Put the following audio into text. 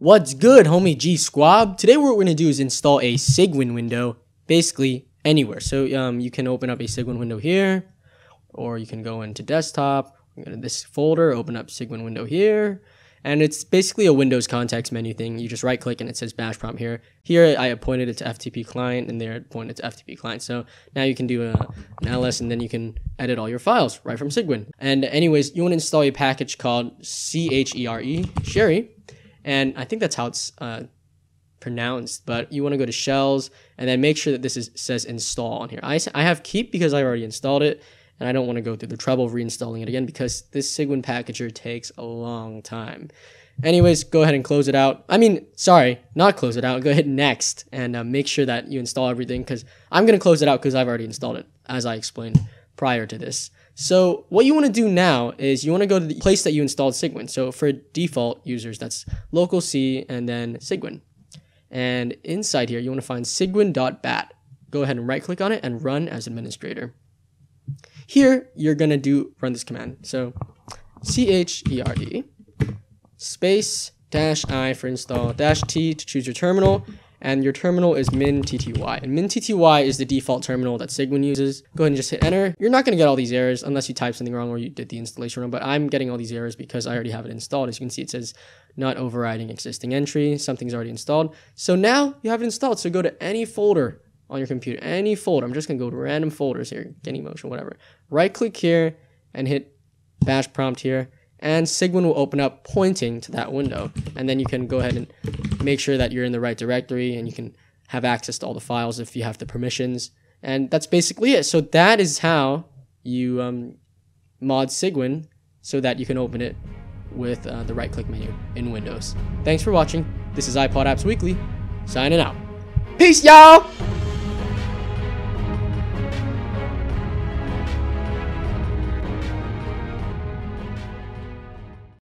What's good, homie G Squab? Today, what we're gonna do is install a Cygwin window, basically anywhere. So, um, you can open up a Cygwin window here, or you can go into desktop, go to this folder, open up Cygwin window here, and it's basically a Windows context menu thing. You just right click and it says bash prompt here. Here, I appointed it to FTP client, and there it pointed to FTP client. So now you can do a, an ls, and then you can edit all your files right from Cygwin. And anyways, you want to install a package called chere Sherry and I think that's how it's uh, pronounced. But you want to go to shells and then make sure that this is says install on here. I, I have keep because I already installed it, and I don't want to go through the trouble of reinstalling it again because this Cygwin packager takes a long time. Anyways, go ahead and close it out. I mean, sorry, not close it out. Go ahead next and uh, make sure that you install everything because I'm going to close it out because I've already installed it, as I explained prior to this. So what you want to do now is you want to go to the place that you installed Cygwin. So for default users, that's local C and then Cygwin. And inside here, you want to find cygwin.bat. Go ahead and right click on it and run as administrator. Here, you're going to do run this command. So C-H-E-R-E space dash I for install dash T to choose your terminal and your terminal is mintty. And mintty is the default terminal that Cygwin uses. Go ahead and just hit enter. You're not going to get all these errors unless you type something wrong or you did the installation wrong, but I'm getting all these errors because I already have it installed. As you can see, it says not overriding existing entry. Something's already installed. So now you have it installed. So go to any folder on your computer, any folder. I'm just going to go to random folders here, Motion, whatever. Right click here and hit bash prompt here and Cygwin will open up pointing to that window. And then you can go ahead and make sure that you're in the right directory and you can have access to all the files if you have the permissions. And that's basically it. So that is how you um, mod Cygwin so that you can open it with uh, the right click menu in Windows. Thanks for watching. This is iPod Apps Weekly, signing out. Peace, y'all!